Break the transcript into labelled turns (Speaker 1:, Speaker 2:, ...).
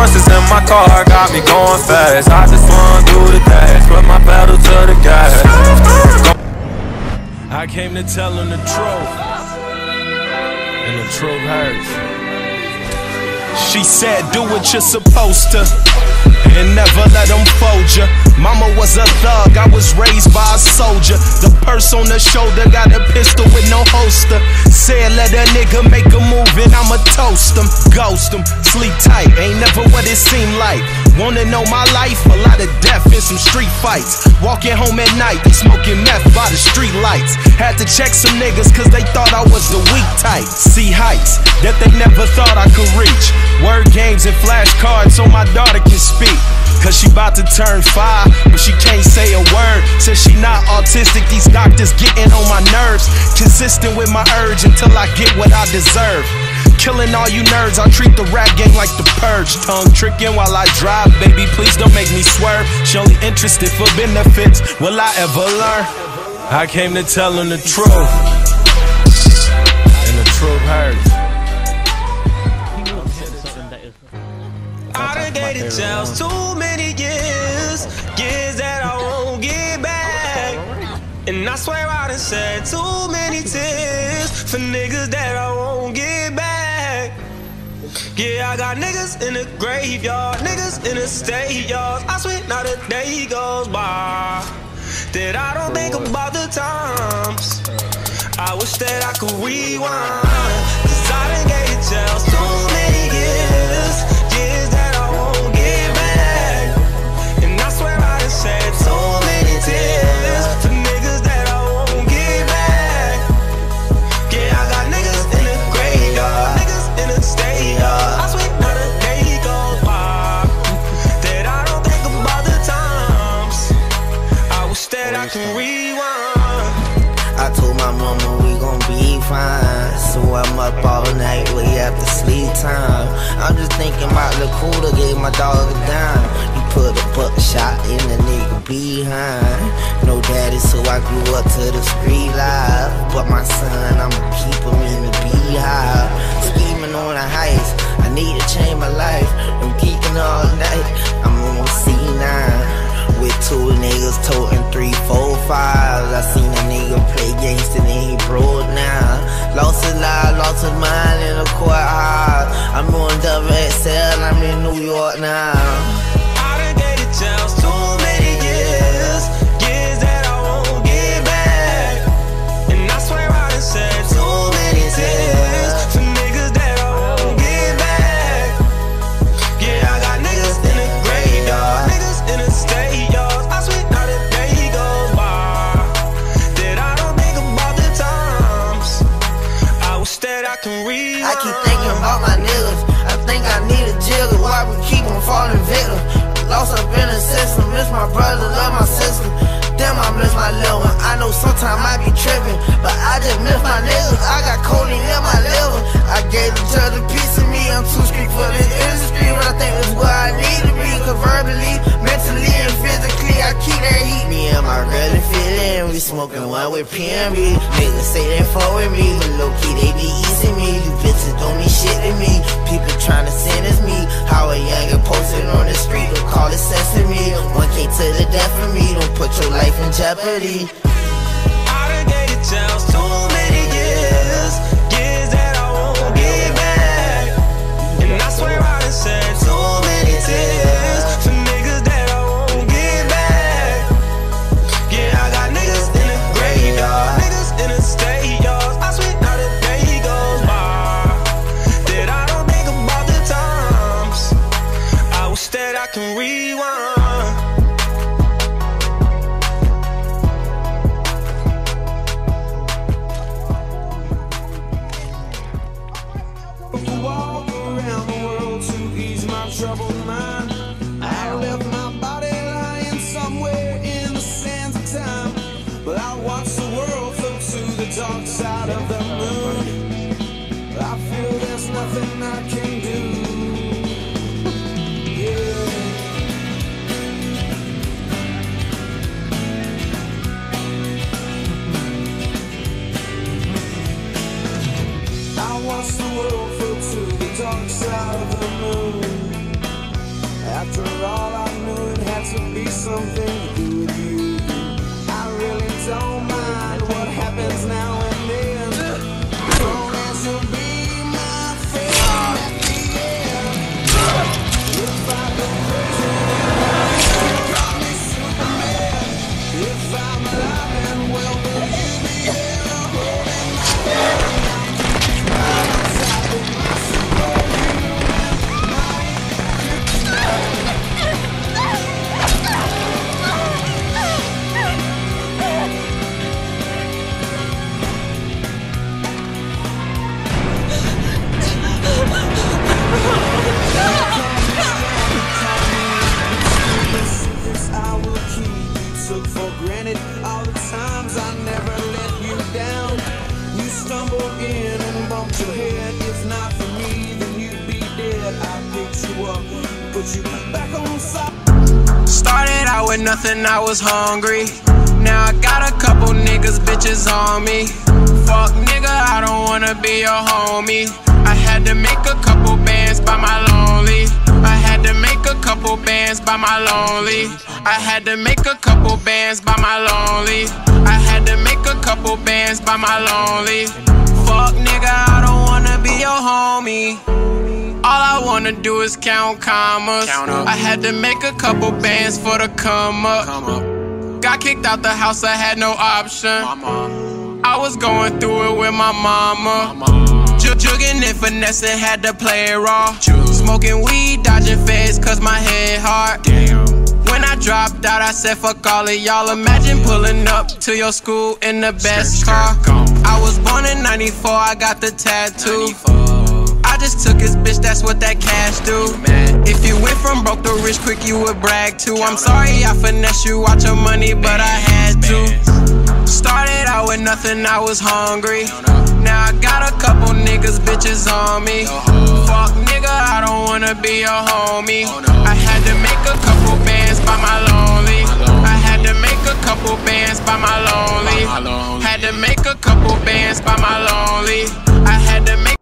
Speaker 1: Horses in my car got me going fast. I just wanna do the dash, put my pedal to the gas. I came to tell him the truth, and the truth hurts.
Speaker 2: She said, do what you're supposed to. And never let them fold ya. Mama was a thug, I was raised by a soldier. The purse on the shoulder got a pistol with no holster. Said, let a nigga make a move and I'ma toast him, ghost him, sleep tight. Ain't never what it seemed like. Wanna know my life? A lot of death and some street fights. Walking home at night, they smoking meth by the street lights. Had to check some niggas cause they thought I was the weak type. See heights that they never thought I could reach. Word games and flashcards so my daughter can speak. Cause she about to turn five, but she can't say a word. Says she not autistic, these doctors getting on my nerves. Consistent with my urge until I get what I deserve. Killing all you nerds, I treat the rap game like the purge. Tongue tricking while I drive, baby, please don't make me swerve. She only interested for benefits, will I ever learn?
Speaker 1: I came to tell him the truth, and the truth hurts.
Speaker 3: I done dated Charles too many years, years that I won't get back. And I swear I done shed too many tears for niggas that I won't get. Yeah, I got niggas in the graveyard, niggas in the state yards. I swear not a day goes by that I don't think about the times. I wish that I could rewind. Cause I done wish that oh, I could rewind.
Speaker 4: I told my mama we gon' be fine. So I'm up all night way after sleep time. I'm just thinking about the cooler, gave my dog a dime. You put a buckshot in the nigga behind. No daddy, so I grew up to the street life. But my son, I'ma keep him in the beehive. Scheming on a heist, I need to change my life. I'm geeking all night, I'm on C9. Niggas toting three, four, fives. I seen a nigga play gangsta, then he broke now. Lost his life, lost his mind in the courthouse. I'm on WXL, I'm in New York now. Smoking one with PMB. Niggas say they with me, but low key they be easing me. You bitches don't mean shit to me. People trying to sentence me. How a youngin' posted on the street, don't call it sesame. 1K to the death of me, don't put your life in jeopardy.
Speaker 3: I done dated Charles too
Speaker 5: troubled mind. I left my body lying somewhere in the sands of time. But I watch the world float to the dark side of the moon. I feel there's nothing I can do. Yeah. I watch the world float to the dark side of the moon. After all, I knew it had to be something. to do
Speaker 6: Started out with nothing, I was hungry. Now I got a couple niggas, bitches on me. Fuck nigga, I don't wanna be your homie. I had to make a couple bands by my lonely. I had to make a couple bands by my lonely. I had to make a couple bands by my lonely. I had to make a couple bands by my lonely. Fuck nigga, I don't wanna be your homie. All I wanna do is count commas. I had to make a couple bands for the come up. Got kicked out the house, I had no option. I was going through it with my mama. Jug jugging and finessing, had to play it raw. Smoking weed, dodging feds, cause my head hard. When I dropped out, I said, fuck all of y'all. Imagine pulling up to your school in the best car. I was born in 94, I got the tattoo. I just took his bitch, that's what that cash do. Man. If you went from broke to rich quick, you would brag too. I'm sorry I finesse you out your money, but I had to. Started out with nothing, I was hungry. Now I got a couple niggas, bitches on me. Fuck nigga, I don't wanna be your homie. Oh, I had to make a couple bands by my lonely. I had to make a couple bands by my lonely. Had to make a couple bands by my lonely. I had to make